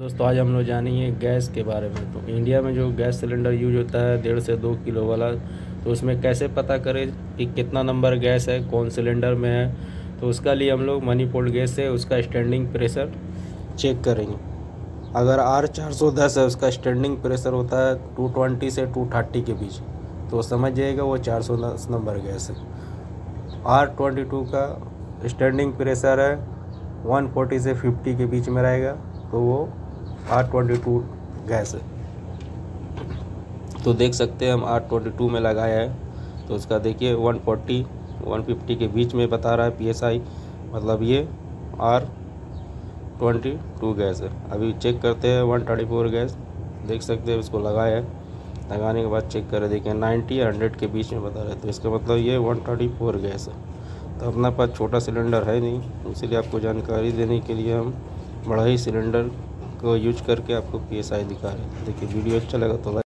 दोस्तों, आज हम लोग जानेंगे गैस के बारे में। तो इंडिया में जो गैस सिलेंडर यूज़ होता है, डेढ़ से दो किलो वाला तो उसमें कैसे पता करें कि कितना नंबर गैस है, कौन सिलेंडर में है? तो उसका लिए हम लोग मनी पोल्ड गैस से उसका स्टैंडिंग प्रेशर चेक करेंगे। अगर आर चार सौ दस है, उसका स्टैंडिंग प्रेशर होता है टू ट्वेंटी से टू थर्टी के बीच। तो समझ जाइएगा वो चार सौ दस नंबर गैस है। आर ट्वेंटी टू का स्टैंडिंग प्रेशर है, वन फोर्टी से फिफ्टी के बीच में रहेगा तो वो आर ट्वेंटी टू गैस है। तो देख सकते हैं हम आर ट्वेंटी टू में लगाया है। तो उसका देखिए, वन फोर्टी, वन फिफ्टी के बीच में बता रहा है पी एस आई मतलब ये आर ट्वेंटी टू गैस है। अभी चेक करते हैं, वन थर्टी फोर गैस, देख सकते हैं इसको लगाया है। लगाने के बाद चेक करें देखिए नाइन्टी या हंड्रेड के बीच में बता रहे तो इसका मतलब ये वन थर्टी फोर गैस है। तो अपना पास छोटा सिलेंडर है नहीं, इसीलिए आपको जानकारी देने के लिए हम बड़ा ही सिलेंडर को यूज़ करके आपको पी एस आई दिखा रहे हैं। देखिए, वीडियो अच्छा लगा तो